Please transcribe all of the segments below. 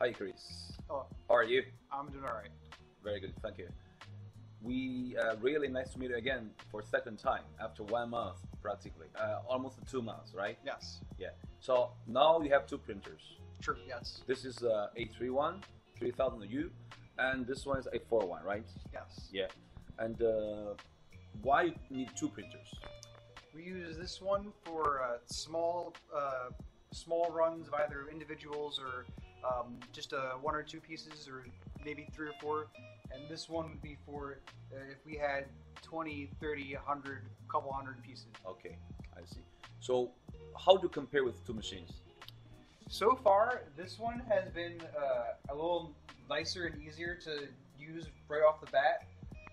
Hi, Chris. Oh, How are you? I'm doing all right. Very good, thank you. We uh, really nice to meet you again for second time after one month, practically, uh, almost two months, right? Yes. Yeah. So now you have two printers. True. Yes. This is uh, A31 3000U, and this one is A41, right? Yes. Yeah. And uh, why you need two printers? We use this one for uh, small, uh, small runs of either individuals or um, just uh, one or two pieces, or maybe three or four. And this one would be for uh, if we had 20, 30, 100, couple hundred pieces. Okay, I see. So how do you compare with two machines? So far, this one has been uh, a little nicer and easier to use right off the bat.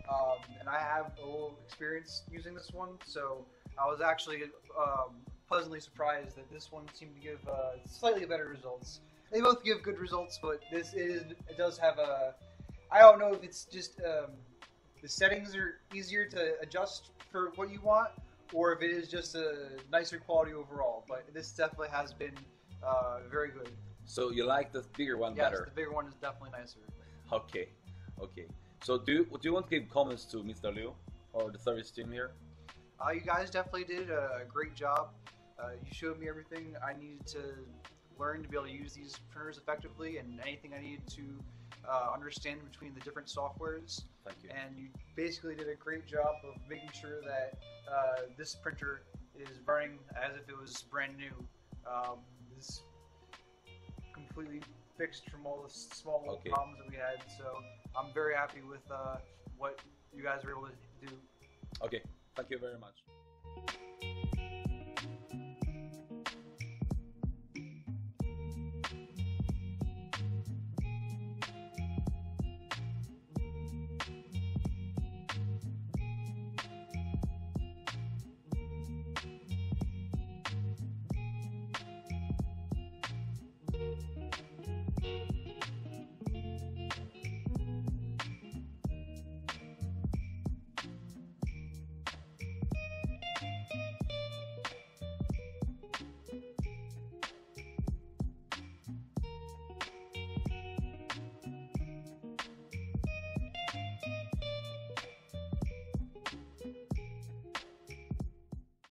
Um, and I have a little experience using this one, so I was actually um, pleasantly surprised that this one seemed to give uh, slightly better results. They both give good results, but this is it does have a. I don't know if it's just um, the settings are easier to adjust for what you want, or if it is just a nicer quality overall. But this definitely has been uh, very good. So you like the bigger one Yes, better? the bigger one is definitely nicer. Okay, okay. So do you, do you want to give comments to Mr. Liu or the service team here? Uh, you guys definitely did a great job. Uh, you showed me everything I needed to learn to be able to use these printers effectively, and anything I needed to uh, understand between the different softwares. Thank you. And you basically did a great job of making sure that uh, this printer is running as if it was brand new. Um, this completely fixed from all the small Okay. problems that we had. So I'm very happy with uh, what you guys were able to do. Okay, thank you very much.